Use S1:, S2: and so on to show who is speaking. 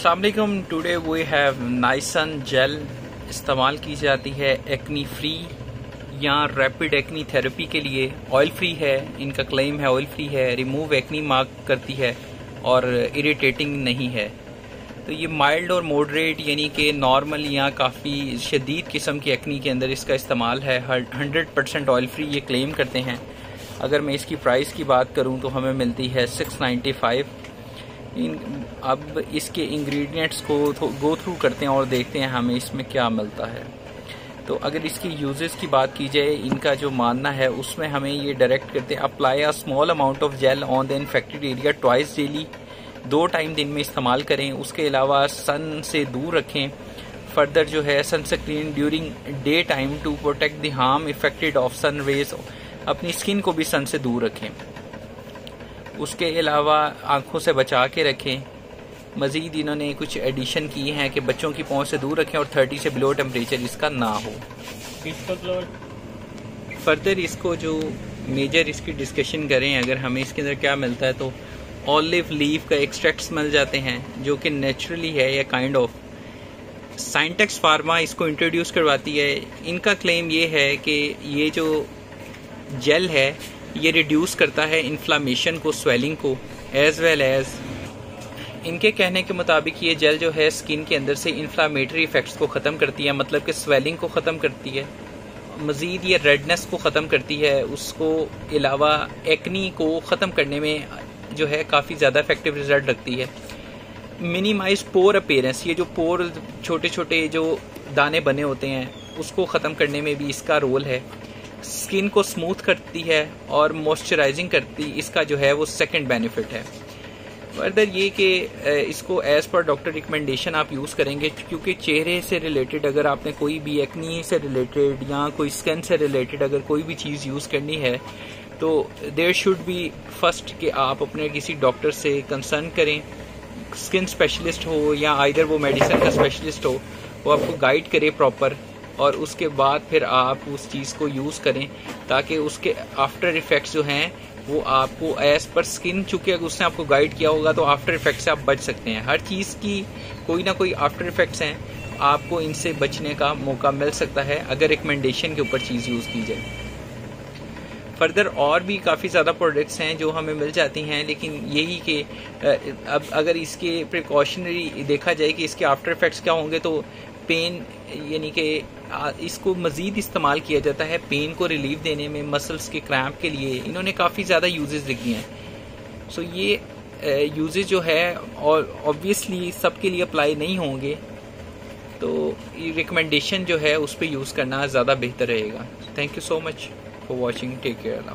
S1: Aslam today we have नाइसन gel इस्तेमाल की जाती है एक्नी फ्री या रैपिड एक्नी थेरेपी के लिए. ऑयल फ्री है, इनका क्लेम है ऑयल फ्री है रिमूव एक्नी मार्क करती है और इरिटेटिंग नहीं है. तो ये माइल्ड और मॉडरेट यानी कि नॉर्मल या काफ़ी शदीद किस्म की एक्नी के अंदर इसका इस्तेमाल है. हंड्रेड परसेंट ऑयल फ्री ये क्लेम करते हैं. अगर मैं इसकी प्राइस की बात करूँ तो हमें मिलती है सिक्स नाइन्टी फाइव इन, अब इसके इंग्रेडिएंट्स को गो थ्रू करते हैं और देखते हैं हमें इसमें क्या मिलता है। तो अगर इसकी यूजेस की बात की जाए, इनका जो मानना है, उसमें हमें ये डायरेक्ट करते हैं apply a small amount of gel on the infected area twice daily दो टाइम दिन में इस्तेमाल करें, उसके अलावा सन से दूर रखें फर्दर जो है sunscreen during day time to protect the harm effected of sun rays अपनी स्किन को भी सन से दूर रखें। उसके अलावा आँखों से बचा के रखें। मज़ीद इन्होंने कुछ एडिशन किए हैं कि बच्चों की पहुँच से दूर रखें और 30 से बिलो टेम्परेचर इसका ना हो। फर्दर इसको जो मेजर इसकी डिस्कशन करें अगर हमें इसके अंदर क्या मिलता है तो ऑलिव लीव का एक्सट्रैक्ट्स मिल जाते हैं जो कि नेचुरली है या काइंड ऑफ़ साइंटेक्स फार्मा इसको इंट्रोड्यूस करवाती है। इनका क्लेम ये है कि ये जो जेल है ये रिड्यूस करता है इन्फ्लामेशन को स्वेलिंग को एज वेल एज इनके कहने के मुताबिक ये जेल जो है स्किन के अंदर से इन्फ्लामेटरी इफेक्ट्स को ख़त्म करती है मतलब कि स्वेलिंग को ख़त्म करती है, मज़ीद ये रेडनेस को ख़त्म करती है, उसको अलावा एक्नी को ख़त्म करने में जो है काफ़ी ज़्यादा इफ़ेक्टिव रिज़ल्ट रखती है। मिनिमाइज पोर अपेयरेंस ये जो पोर छोटे छोटे जो दाने बने होते हैं, उसको ख़त्म करने में भी इसका रोल है। स्किन को स्मूथ करती है और मॉइस्चराइजिंग करती, इसका जो है वो सेकंड बेनिफिट है। फर्दर ये कि इसको एज पर डॉक्टर रिकमेंडेशन आप यूज़ करेंगे, क्योंकि चेहरे से रिलेटेड अगर आपने कोई भी एक्नी से रिलेटेड या कोई स्किन से रिलेटेड अगर कोई भी चीज़ यूज़ करनी है तो देर शुड बी फ़र्स्ट कि आप अपने किसी डॉक्टर से कंसर्न करें। स्किन स्पेशलिस्ट हो या आइधर वो मेडिसिन का स्पेशलिस्ट हो, वो आपको गाइड करे प्रॉपर और उसके बाद फिर आप उस चीज़ को यूज़ करें ताकि उसके आफ्टर इफ़ेक्ट्स जो हैं, वो आपको एज पर स्किन चूँकि अगर उसने आपको गाइड किया होगा तो आफ्टर इफ़ेक्ट से आप बच सकते हैं। हर चीज़ की कोई ना कोई आफ्टर इफेक्ट्स हैं, आपको इनसे बचने का मौका मिल सकता है अगर रिकमेंडेशन के ऊपर चीज़ यूज़ की जाए। फर्दर और भी काफ़ी ज़्यादा प्रोडक्ट्स हैं जो हमें मिल जाती हैं, लेकिन यही कि अब अगर इसके प्रिकॉशनरी देखा जाए कि इसके आफ्टर इफेक्ट्स क्या होंगे तो पेन यानी कि इसको मज़ीद इस्तेमाल किया जाता है पेन को रिलीफ देने में मसल्स के क्रैम्प के लिए। इन्होंने काफ़ी ज़्यादा यूजेस लिखी हैं। सो ये यूजेस जो है, और ऑब्वियसली सबके लिए अप्लाई नहीं होंगे। तो ये रिकमेंडेशन जो है, उस पर यूज़ करना ज़्यादा बेहतर रहेगा। Thank you so much for watching take care Allah